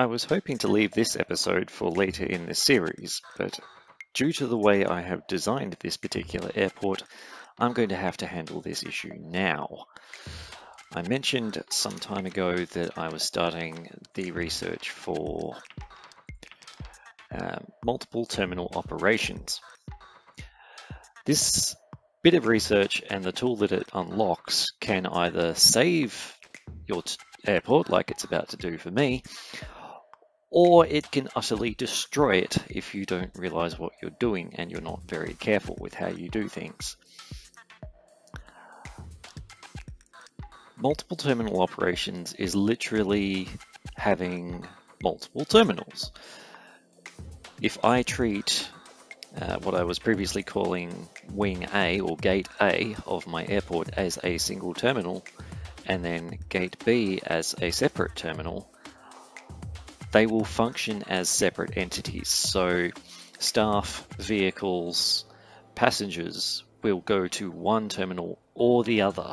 I was hoping to leave this episode for later in the series, but due to the way I have designed this particular airport, I'm going to have to handle this issue now. I mentioned some time ago that I was starting the research for uh, multiple terminal operations. This bit of research and the tool that it unlocks can either save your airport like it's about to do for me, or it can utterly destroy it if you don't realize what you're doing and you're not very careful with how you do things. Multiple terminal operations is literally having multiple terminals. If I treat uh, what I was previously calling Wing A or Gate A of my airport as a single terminal, and then Gate B as a separate terminal, they will function as separate entities. So staff, vehicles, passengers will go to one terminal or the other.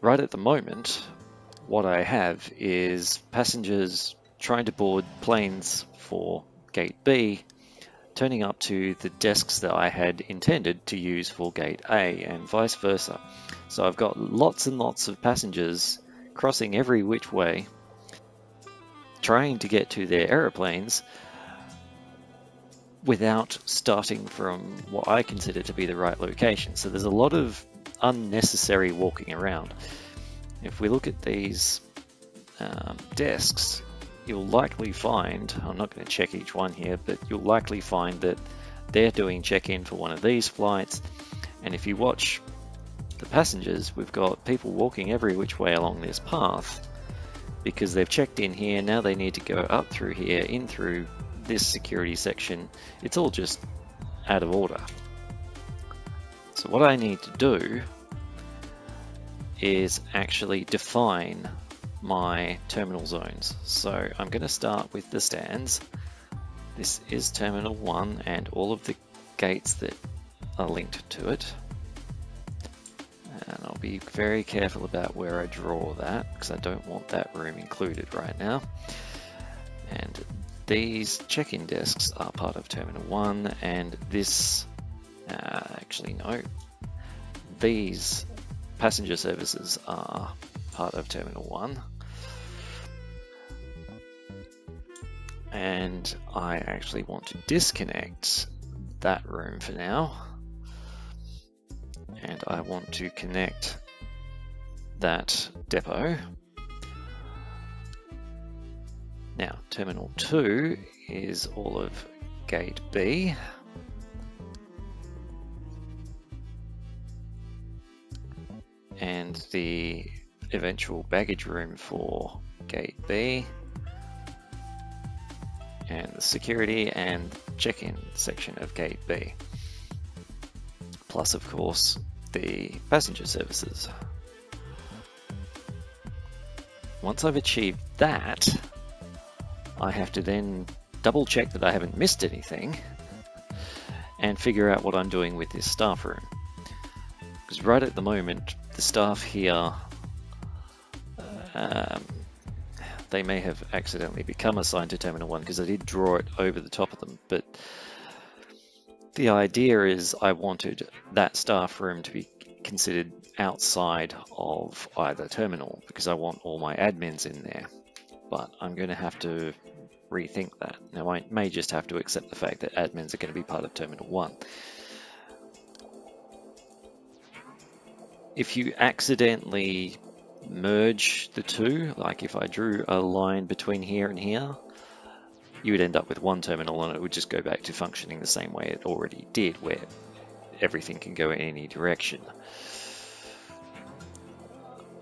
Right at the moment, what I have is passengers trying to board planes for Gate B, turning up to the desks that I had intended to use for Gate A and vice versa. So I've got lots and lots of passengers crossing every which way trying to get to their aeroplanes without starting from what I consider to be the right location. So there's a lot of unnecessary walking around. If we look at these um, desks, you'll likely find, I'm not going to check each one here, but you'll likely find that they're doing check-in for one of these flights. And if you watch the passengers, we've got people walking every which way along this path because they've checked in here, now they need to go up through here, in through this security section. It's all just out of order. So what I need to do is actually define my terminal zones. So I'm going to start with the stands. This is terminal 1 and all of the gates that are linked to it. I'll be very careful about where I draw that because I don't want that room included right now. And these check-in desks are part of Terminal 1 and this, uh, actually no, these passenger services are part of Terminal 1. And I actually want to disconnect that room for now I want to connect that depot. Now, terminal 2 is all of gate B. And the eventual baggage room for gate B. And the security and check-in section of gate B plus of course the passenger services. Once I've achieved that, I have to then double check that I haven't missed anything and figure out what I'm doing with this staff room. Because right at the moment, the staff here, um, they may have accidentally become assigned to Terminal 1 because I did draw it over the top of them, but the idea is I wanted that staff room to be considered outside of either terminal because I want all my admins in there. But I'm going to have to rethink that. Now I may just have to accept the fact that admins are going to be part of Terminal 1. If you accidentally merge the two, like if I drew a line between here and here, you would end up with one terminal and it would just go back to functioning the same way it already did, where everything can go in any direction.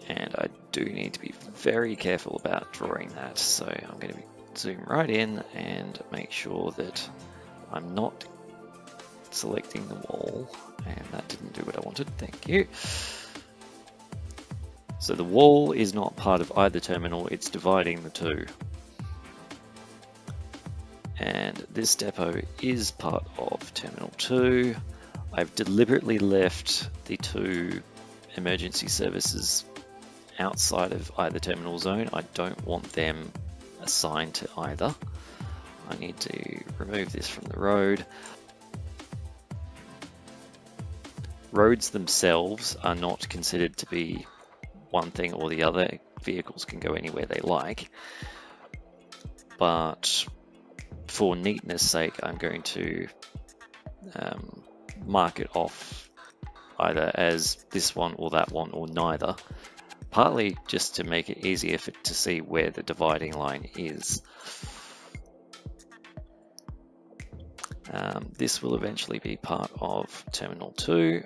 And I do need to be very careful about drawing that, so I'm going to zoom right in and make sure that I'm not selecting the wall, and that didn't do what I wanted, thank you. So the wall is not part of either terminal, it's dividing the two this depot is part of Terminal 2. I've deliberately left the two emergency services outside of either terminal zone. I don't want them assigned to either. I need to remove this from the road. Roads themselves are not considered to be one thing or the other. Vehicles can go anywhere they like. But for neatness sake, I'm going to um, mark it off either as this one or that one or neither. Partly just to make it easier for, to see where the dividing line is. Um, this will eventually be part of Terminal 2.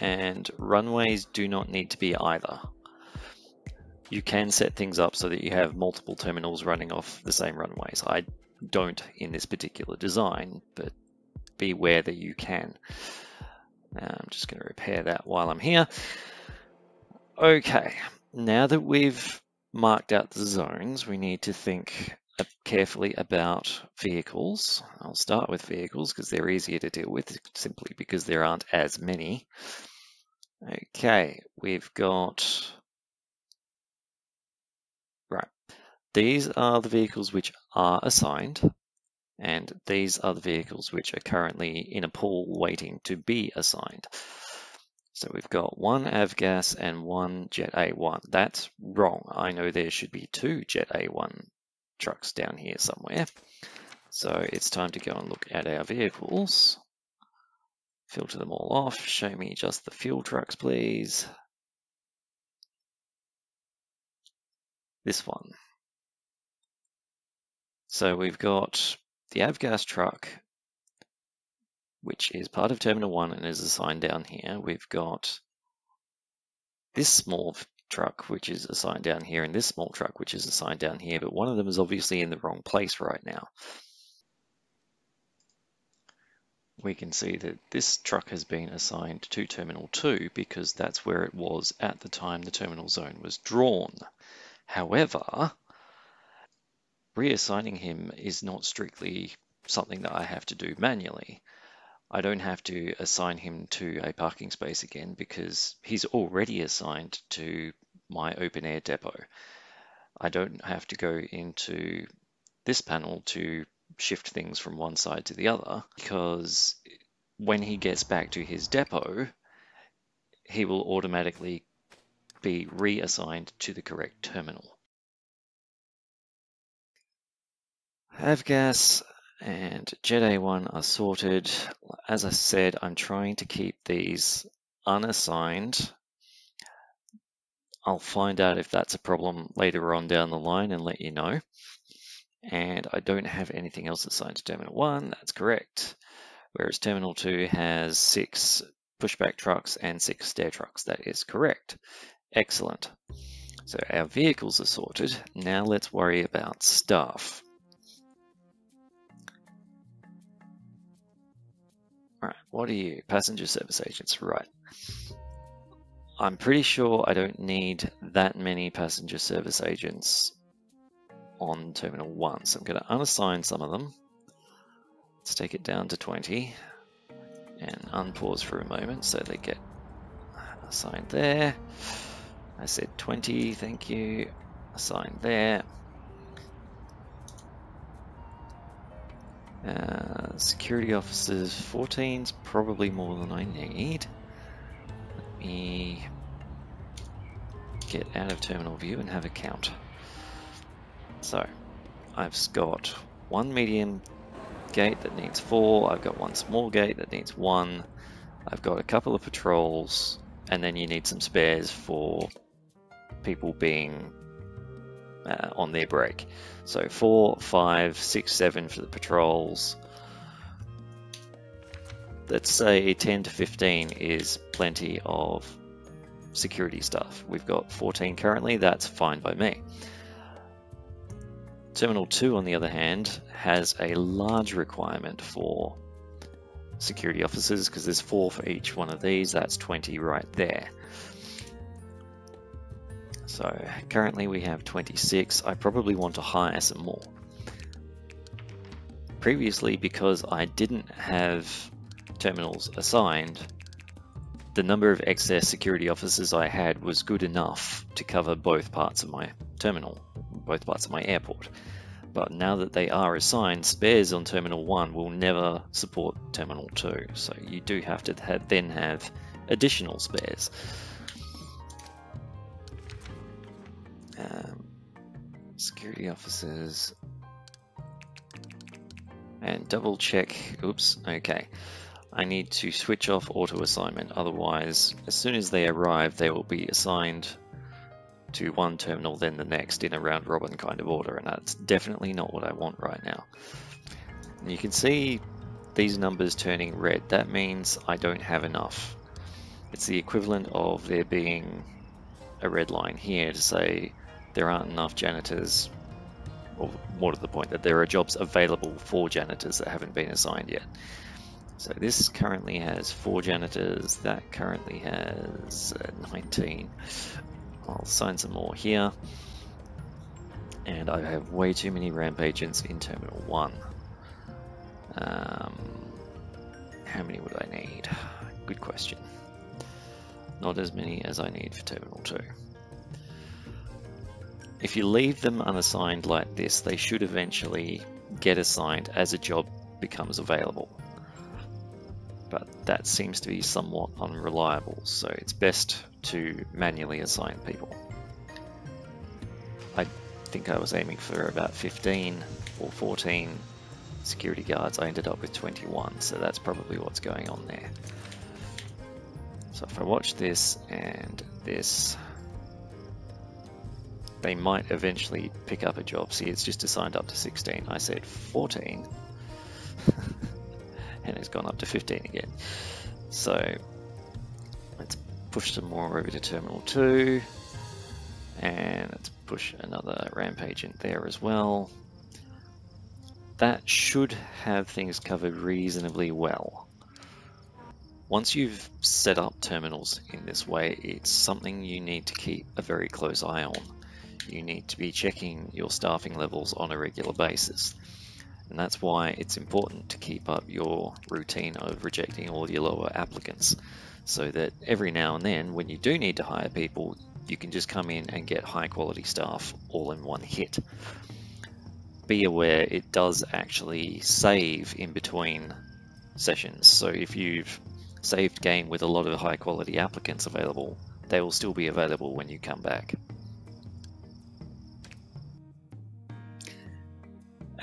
And runways do not need to be either. You can set things up so that you have multiple terminals running off the same runways. I don't in this particular design, but beware that you can. I'm just going to repair that while I'm here. Okay, now that we've marked out the zones, we need to think carefully about vehicles. I'll start with vehicles because they're easier to deal with simply because there aren't as many. Okay, we've got, right, these are the vehicles which are assigned and these are the vehicles which are currently in a pool waiting to be assigned. So we've got one Avgas and one Jet A1. That's wrong. I know there should be two Jet A1 trucks down here somewhere. So it's time to go and look at our vehicles. Filter them all off. Show me just the fuel trucks, please. This one. So we've got the Avgas truck which is part of Terminal 1 and is assigned down here. We've got this small truck, which is assigned down here, and this small truck, which is assigned down here, but one of them is obviously in the wrong place right now. We can see that this truck has been assigned to Terminal 2 because that's where it was at the time the terminal zone was drawn. However, reassigning him is not strictly something that I have to do manually. I don't have to assign him to a parking space again because he's already assigned to my open air depot. I don't have to go into this panel to shift things from one side to the other because when he gets back to his depot, he will automatically be reassigned to the correct terminal. Avgas and Jet A1 are sorted. As I said, I'm trying to keep these unassigned. I'll find out if that's a problem later on down the line and let you know. And I don't have anything else assigned to Terminal 1, that's correct. Whereas Terminal 2 has six pushback trucks and six stair trucks, that is correct. Excellent. So our vehicles are sorted. Now let's worry about staff. Right, what are you? Passenger service agents, right. I'm pretty sure I don't need that many passenger service agents on Terminal 1, so I'm going to unassign some of them. Let's take it down to 20 and unpause for a moment so they get assigned there. I said 20, thank you. Assigned there. Uh, security officers 14 is probably more than I need. Let me get out of terminal view and have a count. So, I've got one medium gate that needs four, I've got one small gate that needs one, I've got a couple of patrols, and then you need some spares for people being uh, on their break. So four, five, six, seven for the patrols. Let's say 10 to 15 is plenty of security stuff. We've got 14 currently, that's fine by me. Terminal 2, on the other hand, has a large requirement for security officers because there's four for each one of these, that's 20 right there. So currently we have 26. I probably want to hire some more. Previously, because I didn't have terminals assigned, the number of excess security officers I had was good enough to cover both parts of my terminal, both parts of my airport. But now that they are assigned, spares on Terminal 1 will never support Terminal 2, so you do have to then have additional spares. Security officers and double check oops okay. I need to switch off auto assignment otherwise as soon as they arrive they will be assigned to one terminal then the next in a round robin kind of order and that's definitely not what I want right now. And you can see these numbers turning red. That means I don't have enough. It's the equivalent of there being a red line here to say there aren't enough janitors or more to the point that there are jobs available for janitors that haven't been assigned yet. So this currently has four janitors, that currently has uh, 19. I'll sign some more here. And I have way too many ramp agents in Terminal 1. Um, how many would I need? Good question. Not as many as I need for Terminal 2. If you leave them unassigned like this, they should eventually get assigned as a job becomes available. But that seems to be somewhat unreliable, so it's best to manually assign people. I think I was aiming for about 15 or 14 security guards. I ended up with 21, so that's probably what's going on there. So if I watch this and this, they might eventually pick up a job. See, it's just assigned up to 16. I said 14, and it's gone up to 15 again. So let's push some more over to Terminal 2, and let's push another ramp agent there as well. That should have things covered reasonably well. Once you've set up terminals in this way, it's something you need to keep a very close eye on you need to be checking your staffing levels on a regular basis. And that's why it's important to keep up your routine of rejecting all your lower applicants so that every now and then when you do need to hire people, you can just come in and get high quality staff all in one hit. Be aware it does actually save in between sessions. So if you've saved game with a lot of high quality applicants available, they will still be available when you come back.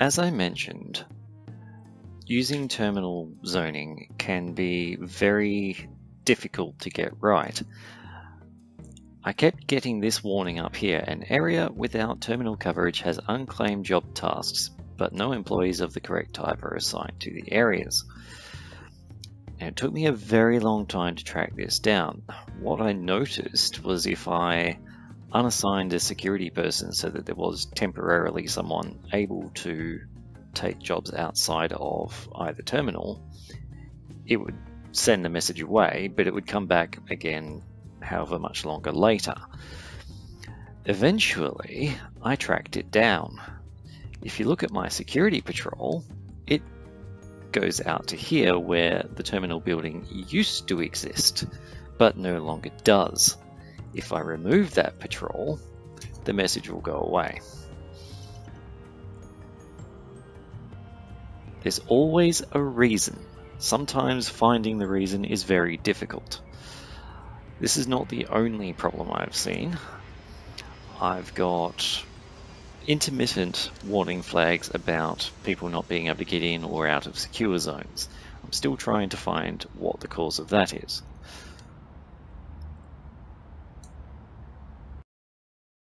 As I mentioned, using terminal zoning can be very difficult to get right. I kept getting this warning up here, an area without terminal coverage has unclaimed job tasks, but no employees of the correct type are assigned to the areas. And it took me a very long time to track this down. What I noticed was if I unassigned a security person so that there was temporarily someone able to take jobs outside of either terminal, it would send the message away, but it would come back again however much longer later. Eventually, I tracked it down. If you look at my security patrol, it goes out to here where the terminal building used to exist, but no longer does. If I remove that patrol, the message will go away. There's always a reason. Sometimes finding the reason is very difficult. This is not the only problem I've seen. I've got intermittent warning flags about people not being able to get in or out of secure zones. I'm still trying to find what the cause of that is.